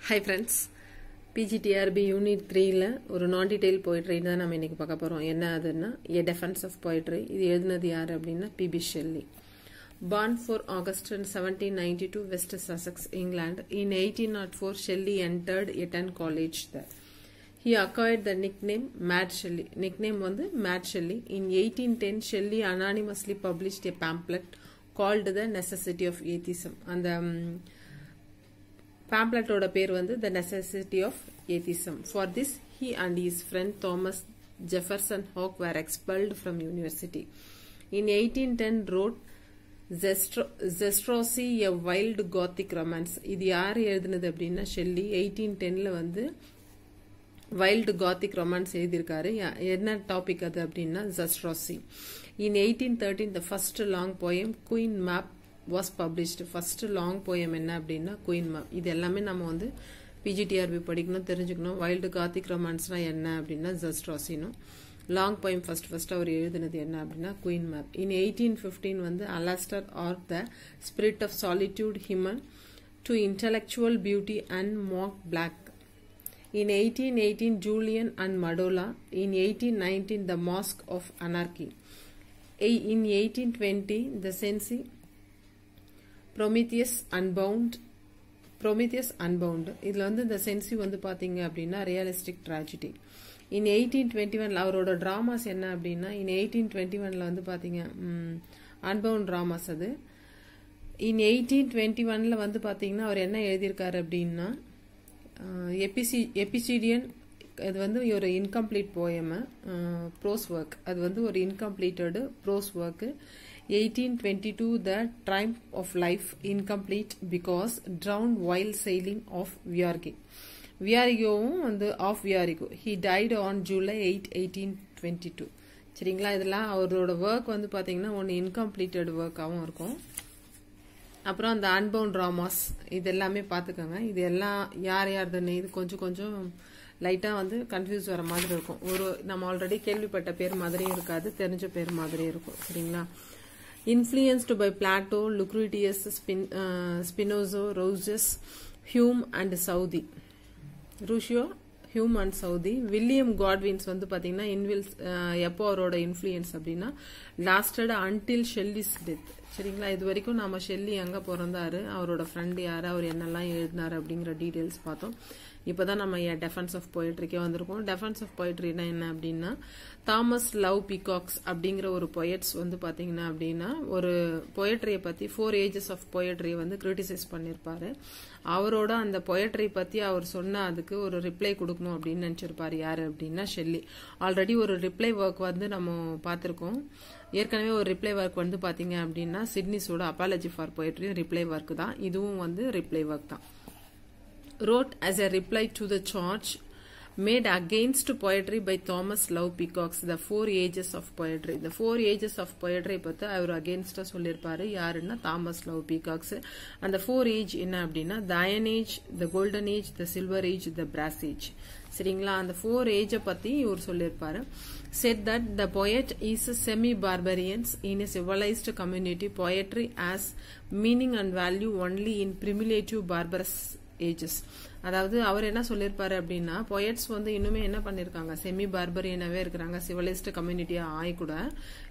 Hi friends PGTRB unit த்ரீயில் ஒரு நான் டீடைல் போய்ட்ரி தான் நம்ம இன்னைக்கு பார்க்க போகிறோம் என்ன அதுன்னா ஏ டெஃபென்ஸ் ஆஃப் போய்ட்ரி இது எழுதுனது யார் அப்படின்னா P B Shelley Born 4 August 1792, West Sussex, England. In 1804, Shelley entered Eton College there. He acquired the nickname Mad Shelley. Nickname வந்து Mad Shelley. In 1810, Shelley anonymously published a pamphlet called the necessity of atheism அந்த um, பேம்ப்ளெட்டோட பேர் வந்து the necessity of atheism for this he and his friend Thomas Jefferson Hogg were expelled from university in eighteen ten wrote Zastrozzi a wild gothic romance இது யார் எழுதுனது அப்படின்னா Shelley eighteen டென்ல வந்து wild Gothic romance எழுதியிருக்காரு. என்ன topic அது அப்படின்னா Zastrozzi in eighteen thirteen the first long poem Queen Mab was published first long poem என்ன அப்படின்னா குயின் மேப் இது எல்லாமே நம்ம வந்து பிஜிடிஆர்பி படிக்கணும் தெரிஞ்சுக்கணும். வைல்டு காத்திக் ரொமான்ஸ்னா என்ன அப்படின்னா ஜஸ்ட்ராசினும் லாங் போயம் ஃபர்ஸ்ட் ஃபர்ஸ்ட் அவர் எழுதினது என்ன அப்படின்னா Queen Mab in eighteen fifteen வந்து Alastor or the spirit of solitude hymn to intellectual beauty and Mont Blanc In 1818, Julian and Madola. In 1819, the Mosque of Anarchy. In 1820, the Sensi, Prometheus Unbound, Prometheus Unbound. இதில் வந்து இந்த Cenci வந்து பார்த்தீங்க அப்படின்னா realistic tragedy in eighteen twenty ஒன்ல அவரோட dramas என்ன அப்படின்னா இன் எயிட்டீன் டுவெண்ட்டி ஒன்ல வந்து பார்த்தீங்க அன்பவுண்ட் ட்ராமாஸ் அது இன் எயிட்டீன் டுவெண்ட்டி ஒனில் வந்து பார்த்தீங்கன்னா அவர் என்ன எழுதியிருக்காரு அப்படின்னா எபிசி எபிசிடியன் இது வந்து ஒரு இன்கம்ப்ளீட் போயம் ப்ரோஸ் ஒர்க் அது வந்து ஒரு incompleted prose work eighteen twenty two the triumph of life incomplete because drowned while sailing off Viareggio வியாரிகோவும் வந்து off Viareggio he died on July eight eighteen twenty two சரிங்களா? இதெல்லாம் அவரோட work வந்து பார்த்தீங்கன்னா ஒன்று இன்கம்ப்ளீட்டட் ஒர்க்காகவும் இருக்கும். அப்புறம் அந்த அன்பவுண்ட் ட்ராமாஸ் இது எல்லாமே பார்த்துக்கோங்க. இது எல்லாம் யார் யார் தானே இது கொஞ்சம் கொஞ்சம் லைட்டாக வந்து கன்ஃபியூஸ் வர மாதிரி இருக்கும். ஒரு நம்ம ஆல்ரெடி கேள்விப்பட்ட பேர் மாதிரியும் இருக்காது தெரிஞ்ச பேர் மாதிரியும் இருக்கும். சரிங்களா? Influenced by Plato Lucretius Spin Spinoza Rousseau's Hume and Southey Rousseau Hume and Southey William Godwin's வந்து பார்த்தீங்கன்னா இன்வில்ஸ் எப்போ அவரோட இன்ஃப்ளூயன்ஸ் அப்படின்னா லாஸ்டட் அன்டில் ஷெல்லிஸ் டெத் சரிங்களா? இது வரைக்கும் நம்ம ஷெல்லி எங்கே பிறந்தாரு? அவரோட ஃப்ரெண்டு யார்? அவர் என்னெல்லாம் எழுதினாரு அப்படிங்கிற டீட்டெயில்ஸ் பார்த்தோம். இப்போ தான் நம்ம டெஃபென்ஸ் ஆஃப் பொயட்ரிக்கே வந்திருக்கோம். டெஃபென்ஸ் ஆஃப் பொயட்ரினா என்ன அப்படின்னா தாமஸ் லவ் பிகாக்ஸ் அப்படிங்கிற ஒரு பொயட்ஸ் வந்து பார்த்தீங்கன்னா அப்படின்னா ஒரு பொயட்ரியை பற்றி ஃபோர் ஏஜஸ் ஆஃப் பொயட்ரியை வந்து கிரிட்டிசைஸ் பண்ணியிருப்பாரு அவரோட அந்த பொயட்ரி பற்றி அவர் சொன்ன அதுக்கு ஒரு ரிப்ளை கொடுக்கணும் அப்படின்னு நினச்சிருப்பாரு யார் அப்படின்னா ஷெல்லி. ஆல்ரெடி ஒரு ரிப்ளை ஒர்க் வந்து நம்ம பார்த்துருக்கோம். ஏற்கனவே ஒரு ரிப்ளை ஒர்க் வந்து பார்த்தீங்க அப்படின்னா சிட்னிஸோட apology for poetry reply work தான். இதுவும் வந்து ரிப்ளை ஒர்க் தான். Wrote as a reply to the charge made against poetry by Thomas Love Peacocks, the four ages of poetry. The four ages of poetry பத்தி அவர் அகேன்ஸ்டா சொல்லியிருப்பாரு. யாருன்னா Thomas Love peacocks அந்த four age என்ன அப்படின்னா the iron age the golden age the silver age the brass age சரிங்களா? அந்த four ஏஜை பத்தி இவர் சொல்லியிருப்பாரு. Said that the poet is semi barbarians in a civilized community poetry as meaning and value only in primitive barbarous ages அதாவது அவர் என்ன சொல்லியிருப்பாரு அப்படின்னா பொயட்ஸ் வந்து இன்னுமே என்ன பண்ணியிருக்காங்க செமி பார்பரியனாவே இருக்கிறாங்க. சிவலிஸ்ட் கம்யூனிட்டியா ஆய் கூட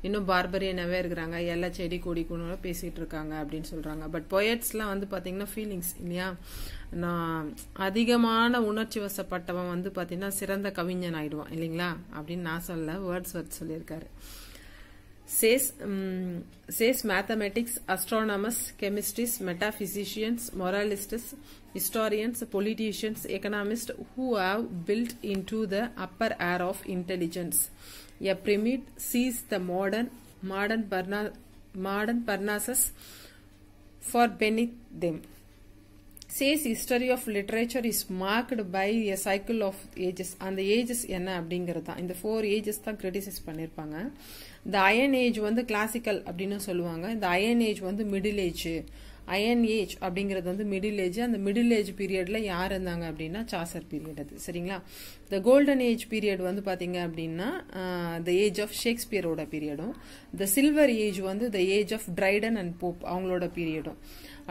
இன்னும் பார்பரியனாவே இருக்கிறாங்க. எல்லா செடி கொடி கூட பேசிட்டு இருக்காங்க அப்படின்னு சொல்றாங்க. பட் பொயட்ஸ்லாம் வந்து பாத்தீங்கன்னா ஃபீலிங்ஸ் இல்லையா? நான் அதிகமான உணர்ச்சி வசப்பட்டவன் வந்து பாத்தீங்கன்னா சிறந்த கவிஞன் ஆயிடுவான் இல்லைங்களா? அப்படின்னு நான் சொல்ல வேர்ட்ஸ் வேர்ட்ஸ் சொல்லியிருக்காரு. Says um, says mathematics astronomers chemists metaphysicians moralists historians politicians economists who have built into the upper air of intelligence. A pyramid sees the modern modern modern parnassus for beneath them says history of literature is marked by a cycle of ages அந்த ages என்ன அப்படிங்கிறது தான். இந்த four ages தான் criticise பண்ணியிருப்பாங்க இந்த iron age வந்து classical அப்படின்னு சொல்லுவாங்க. இந்த அயன் ஏஜ் வந்து மிடில் ஏஜ் அயன் ஏஜ் அப்படிங்கிறது வந்து மிடில் ஏஜ் அந்த மிடில் ஏஜ் பீரியட்ல யார் இருந்தாங்க அப்படின்னா சாசர் பீரியட் அது. சரிங்களா? த கோல்டன் ஏஜ் பீரியட் வந்து பாத்தீங்க அப்படின்னா த ஏஜ் ஆஃப் ஷேக்ஸ்பியரோட பீரியடும் த சில்வர் ஏஜ் வந்து the age of Dryden and Pope அவங்களோட பீரியடும்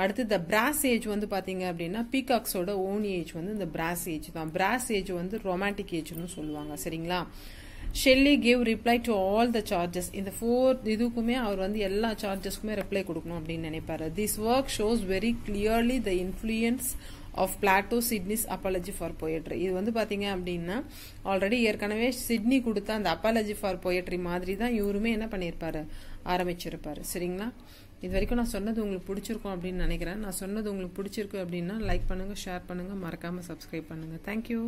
அடுத்து த பிராஸ் ஏஜ் வந்து பாத்தீங்க அப்படின்னா பீகாக்ஸோட ஓன் ஏஜ் வந்து இந்த பிராஸ் ஏஜ் தான். பிராஸ் ஏஜ் வந்து ரொமான்டிக் ஏஜ்னு சொல்லுவாங்க. சரிங்களா? Shelley gave reply to all the charges இந்த ஃபோர் இதுக்குமே அவர் வந்து எல்லா சார்ஜஸ்க்குமே ரிப்ளை கொடுக்கணும் அப்படின்னு நினைப்பாரு. This work shows very clearly the influence of Plato Sidney's apology for poetry இது வந்து பாத்தீங்க அப்படின்னா ஆல்ரெடி ஏற்கனவே சிட்னி கொடுத்த அந்த அப்பாலஜி ஃபார் பொயட்ரி மாதிரி தான் இவருமே என்ன பண்ணியிருப்பாரு ஆரம்பிச்சிருப்பாரு. சரிங்களா? இது வரைக்கும் நான் சொன்னது உங்களுக்கு பிடிச்சிருக்கும் அப்படின்னு நினைக்கிறேன். நான் சொன்னது உங்களுக்கு பிடிச்சிருக்கு அப்படின்னா லைக் பண்ணுங்க ஷேர் பண்ணுங்க. மறக்காம சப்ஸ்கிரைப் பண்ணுங்க. தேங்க்யூ